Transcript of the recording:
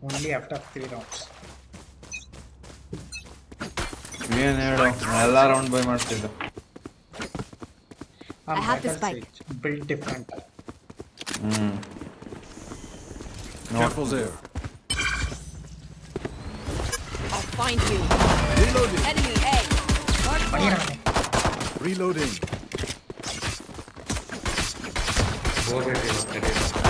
Only after three rounds. ಏನ್ ಹೇಳು ಎಲ್ಲ ರೌಂಡ್ ಬೈ ಮಾಡ್ತಿದ್ದೆ Um, I have the Metal spike. Siege, Built different. Hmm Careful there. I'll find you. Reloading. Enemy A. Mark one. Manirane. Reloading. ಹೋಗ್ಬೇಕು ಇವತ್ತು Reloading.